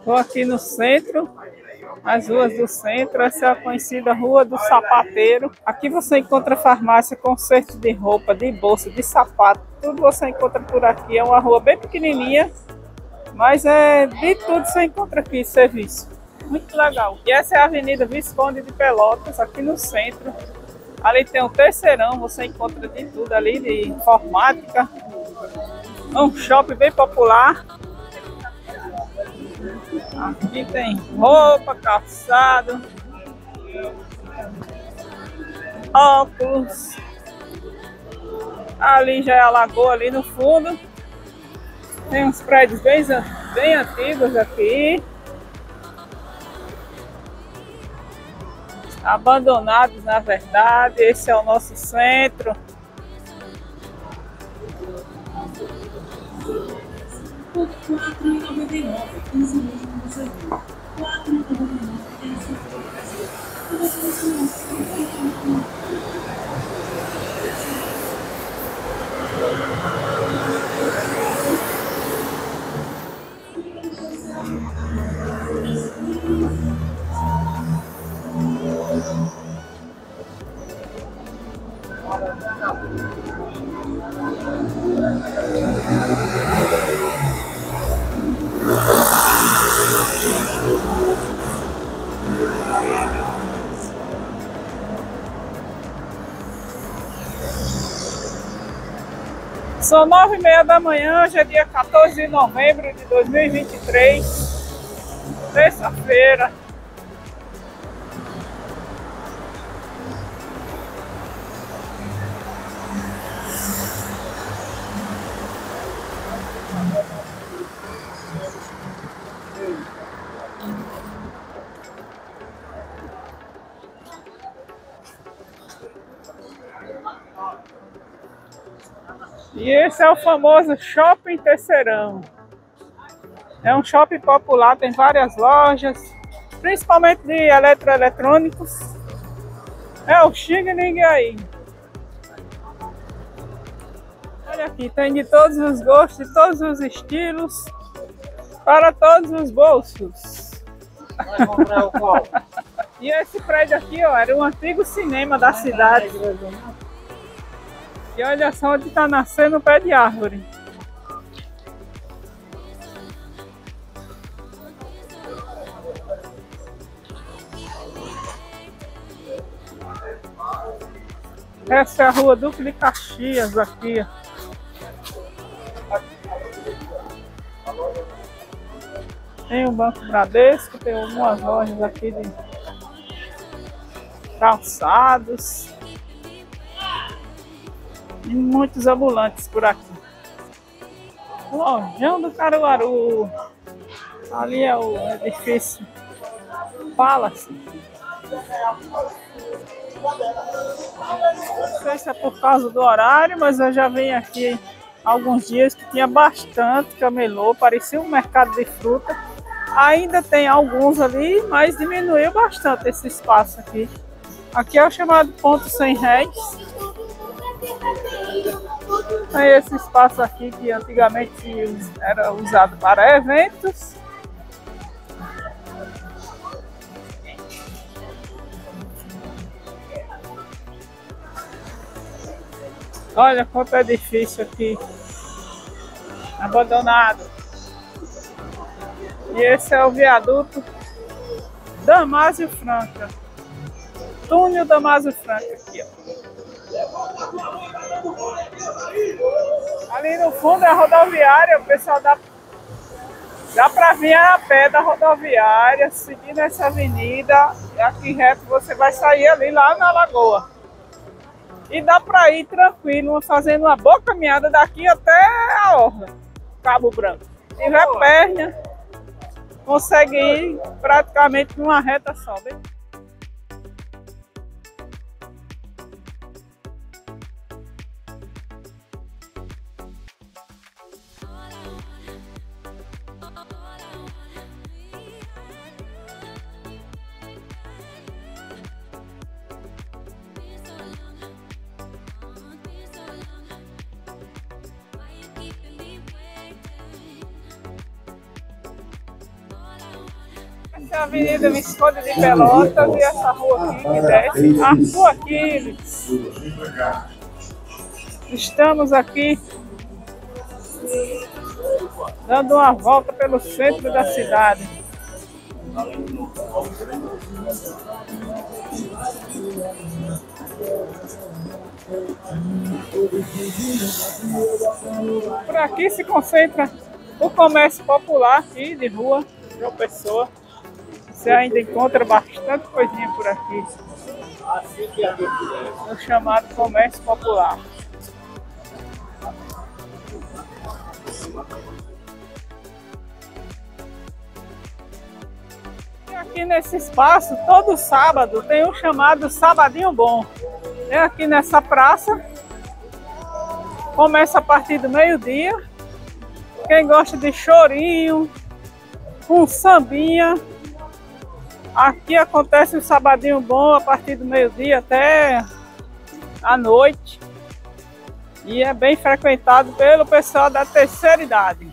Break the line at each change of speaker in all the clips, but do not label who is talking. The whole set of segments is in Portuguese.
Estou aqui no centro, as ruas do centro. Essa é a conhecida Rua do Sapateiro. Aqui você encontra farmácia, conserto de roupa, de bolsa, de sapato. Tudo você encontra por aqui. É uma rua bem pequenininha, mas é de tudo você encontra aqui serviço. Muito legal. E essa é a Avenida Visconde de Pelotas, aqui no centro. Ali tem um terceirão, você encontra de tudo ali, de informática. É um shopping bem popular. Aqui tem roupa, calçado, óculos. Ali já é a lagoa ali no fundo. Tem uns prédios bem, bem antigos aqui. Abandonados na verdade. Esse é o nosso centro. 499 1598, 499 1598. São nove e meia da manhã, hoje é dia 14 de novembro de 2023, terça-feira. E esse é o famoso Shopping Terceirão. É um shopping popular, tem várias lojas, principalmente de eletroeletrônicos. É o Xing aí. Olha aqui, tem de todos os gostos, de todos os estilos, para todos os bolsos. Vai comprar o qual? e esse prédio aqui, ó, era um antigo cinema da cidade. E olha só onde está nascendo o pé de árvore. Essa é a rua Duque de Caxias aqui. Tem o Banco Bradesco, tem algumas lojas aqui de calçados. Muitos ambulantes por aqui. Lojão do Caruaru. Ali é o edifício Palace. Não sei se é por causa do horário, mas eu já venho aqui alguns dias que tinha bastante camelô, parecia um mercado de fruta. Ainda tem alguns ali, mas diminuiu bastante esse espaço aqui. Aqui é o chamado ponto sem réis. É esse espaço aqui que antigamente era usado para eventos. Olha quanto é difícil aqui. Abandonado. E esse é o viaduto Damásio Franca. Túnel Damásio Franca aqui, ó. Ali no fundo é a rodoviária, o pessoal dá, dá para vir a pé da rodoviária, seguindo essa avenida, aqui reto você vai sair ali lá na lagoa. E dá para ir tranquilo, fazendo uma boa caminhada daqui até a Orla, Cabo Branco. Se tiver perna, consegue ir praticamente numa reta só. Bem? Essa é a Avenida Visconde de Pelotas e essa rua aqui que desce. A Rua Aquiles. Estamos aqui dando uma volta pelo centro da cidade. Por aqui se concentra o comércio popular aqui de rua, uma pessoa. Você ainda encontra bastante coisinha por aqui. O chamado comércio popular. E aqui nesse espaço, todo sábado, tem um chamado Sabadinho Bom. É aqui nessa praça. Começa a partir do meio-dia. Quem gosta de chorinho, um sambinha. Aqui acontece o Sabadinho Bom a partir do meio-dia até a noite. E é bem frequentado pelo pessoal da terceira idade.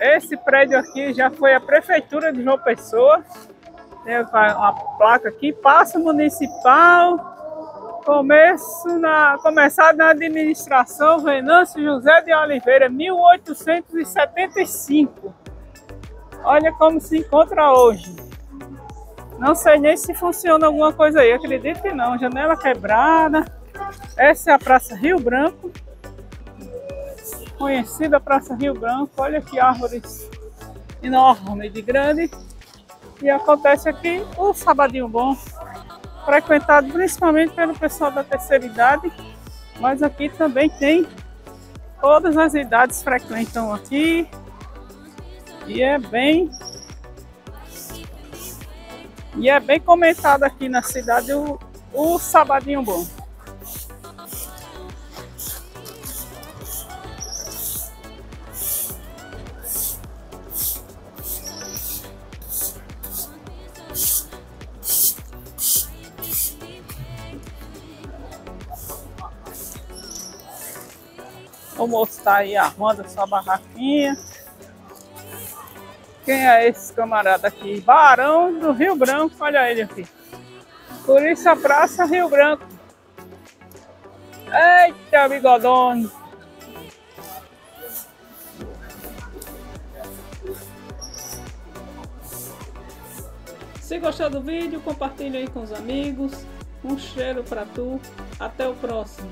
Esse prédio aqui já foi a prefeitura de João Pessoa. Tem uma placa aqui, Passo Municipal, começo na, começado na administração Venâncio José de Oliveira, 1875. Olha como se encontra hoje. Não sei nem se funciona alguma coisa aí, acredito que não. Janela quebrada. Essa é a Praça Rio Branco conhecida Praça Rio Branco. Olha que árvores enormes de grande. E acontece aqui o Sabadinho Bom, frequentado principalmente pelo pessoal da terceira idade, mas aqui também tem todas as idades frequentam aqui. E é bem e é bem comentado aqui na cidade o, o Sabadinho Bom. Moço está aí a sua barraquinha. Quem é esse camarada aqui? Barão do Rio Branco, olha ele aqui. Por isso a Praça Rio Branco. Eita, bigodone. Se gostou do vídeo, compartilhe aí com os amigos. Um cheiro para tu. Até o próximo.